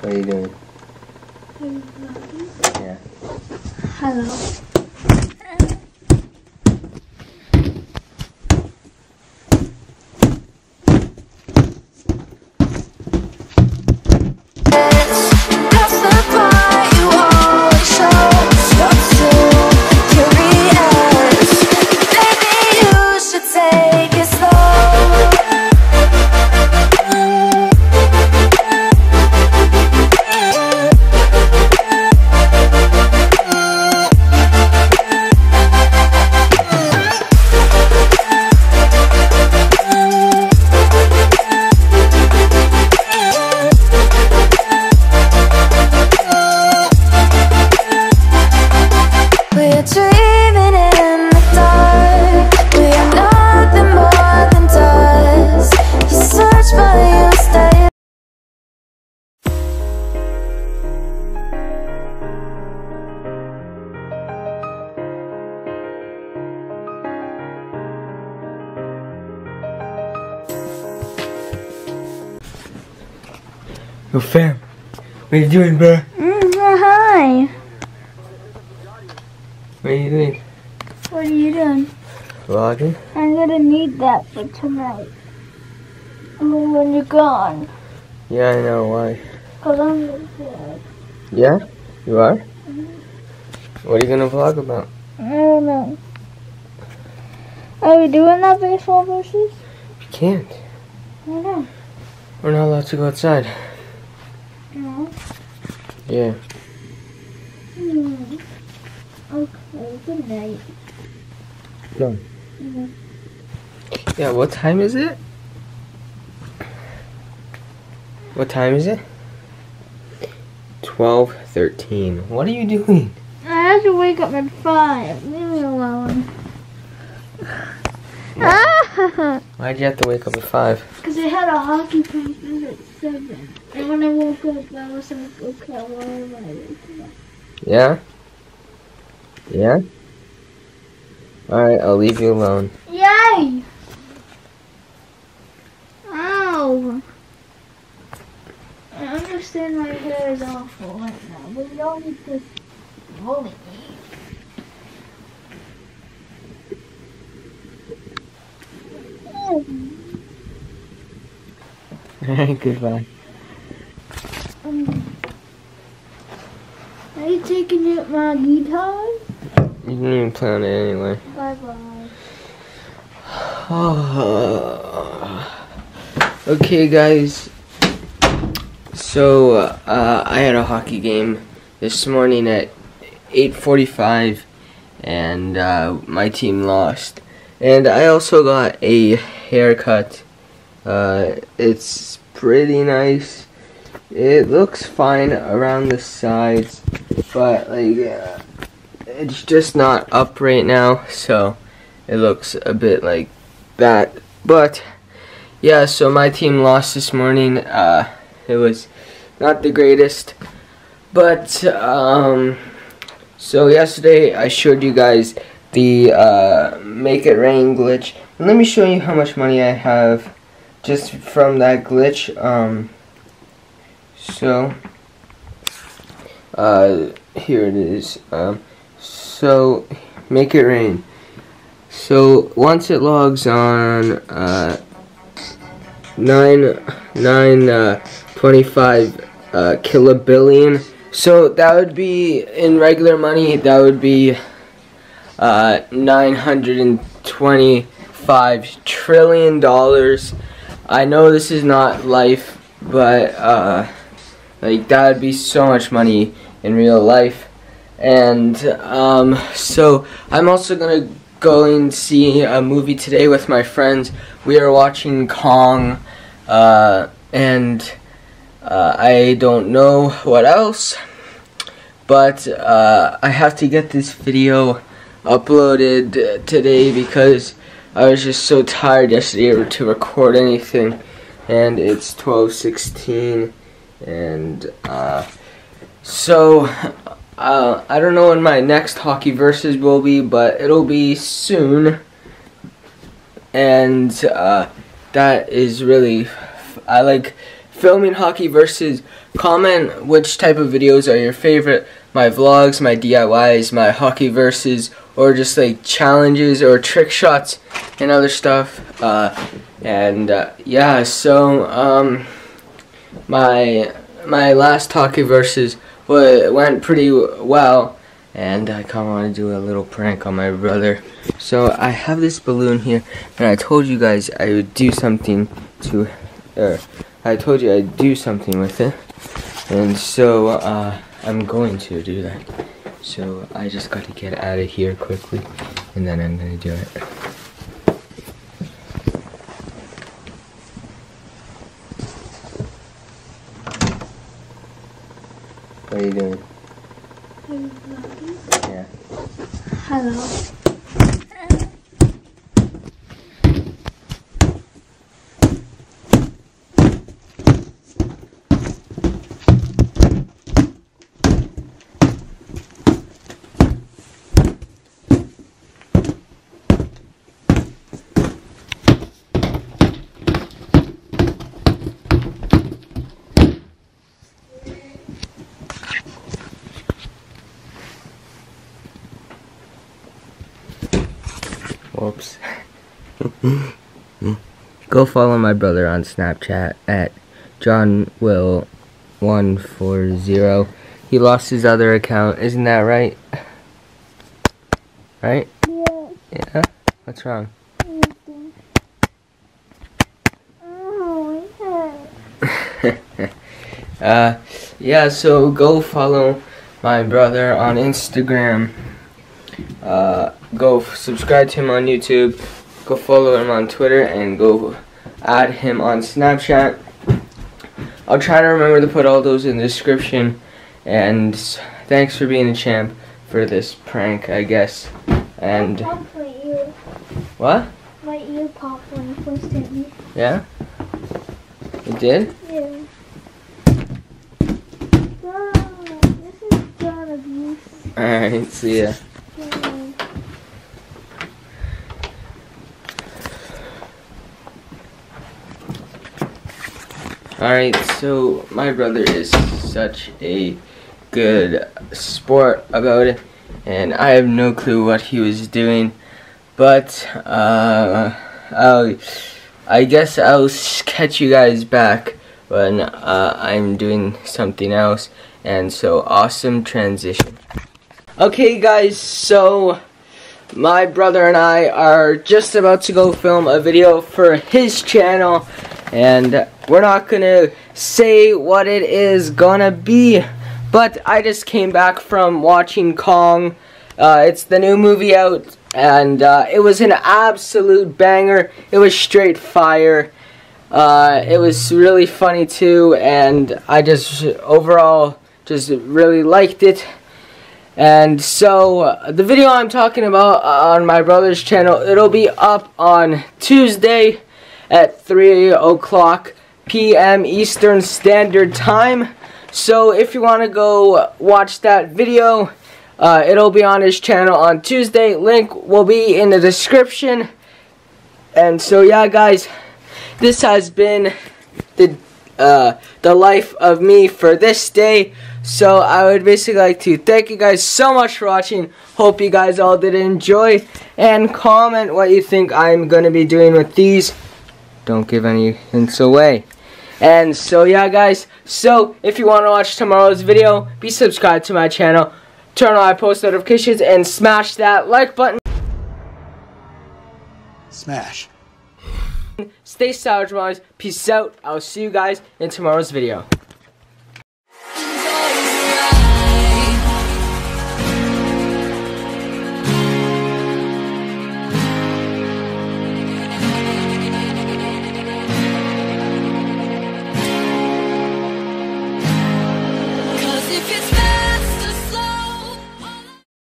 What are you doing? Everybody. Yeah. Hello. Yo, fam. What are you doing, bro? Mm, hi. What are you doing? What are you doing? Vlogging? I'm gonna need that for tonight. I mean when you're gone. Yeah, I know. Why? Cause I'm gonna. Yeah? You are? What are you gonna vlog about? I don't know. Are we doing that baseball versus? You can't. I know. We're not allowed to go outside. No. Yeah. Hmm. Okay, good night. Yeah, what time is it? What time is it? 12:13. What are you doing? I have to wake up at 5. Leave me alone. Ah! Why'd you have to wake up at 5? Because I had a hockey practice at 7. And when I woke up, I was like, okay, why am I waking up? Yeah? Yeah? Alright, I'll leave you alone. Yay! Ow! I understand my hair is awful right now, but you don't need to bully me. goodbye. Um, are you taking out my guitar? You didn't even plan it anyway. Bye bye. okay, guys. So, uh, I had a hockey game this morning at 8:45, and uh, my team lost. And I also got a haircut. Uh, it's pretty nice. It looks fine around the sides, but like uh, it's just not up right now, so it looks a bit like that. But yeah, so my team lost this morning. Uh, it was not the greatest, but um, so yesterday I showed you guys the uh, make it rain glitch. And let me show you how much money I have just from that glitch. Um, so uh, here it is. Um, so make it rain. So once it logs on uh, nine nine uh, twenty five uh, kilobillion. So that would be in regular money. That would be uh, nine hundred and twenty five trillion dollars. I know this is not life, but uh, like that would be so much money in real life. And um, so I'm also gonna go and see a movie today with my friends. We are watching Kong, uh, and uh, I don't know what else, but uh, I have to get this video uploaded today because I was just so tired yesterday to record anything, and it's 12:16, and uh, so uh, I don't know when my next hockey versus will be, but it'll be soon. And uh, that is really, I like filming hockey versus. Comment which type of videos are your favorite. My vlogs, my DIYs, my hockey verses, or just like challenges or trick shots and other stuff. Uh, and uh, yeah, so um, my my last hockey versus went pretty well and I kind of want to do a little prank on my brother. So I have this balloon here, and I told you guys I would do something to, er, I told you I'd do something with it, and so uh, I'm going to do that. So I just got to get out of here quickly, and then I'm gonna do it. What are you doing? Yeah. Hello. Whoops. Go follow my brother on Snapchat at johnwill140. He lost his other account, isn't that right? Right? Yeah. Yeah? What's wrong? Uh, yeah, so go follow my brother on Instagram. Go subscribe to him on YouTube. Go follow him on Twitter and go add him on Snapchat. I'll try to remember to put all those in the description. And thanks for being a champ for this prank, I guess. And Popped my ear. what? My ear popped when you first hit me. Yeah? It did? Yeah. Wow, this is child abuse. Alright, see ya. Yeah. Alright, so my brother is such a good sport about it, and I have no clue what he was doing, but uh, I'll, I guess I'll catch you guys back when uh, I'm doing something else, and so awesome transition. Okay, guys, so my brother and I are just about to go film a video for his channel, and we're not gonna say what it is gonna be, but I just came back from watching Kong. Uh, it's the new movie out, and uh, it was an absolute banger. It was straight fire. Uh, it was really funny too, and I just overall just really liked it. And so, uh, the video I'm talking about uh, on my brother's channel, it'll be up on Tuesday at 3 o'clock p.m. Eastern Standard Time. So, if you want to go watch that video, uh, it'll be on his channel on Tuesday. Link will be in the description. And so, yeah, guys, this has been the uh, the life of me for this day. So I would basically like to thank you guys so much for watching. Hope you guys all did enjoy and comment what you think I'm gonna be doing with these. Don't give any hints away. And so yeah guys, so if you want to watch tomorrow's video, be subscribed to my channel, turn on my post notifications, and smash that like button. Smash. Stay stylish, guys. Peace out. I'll see you guys in tomorrow's video.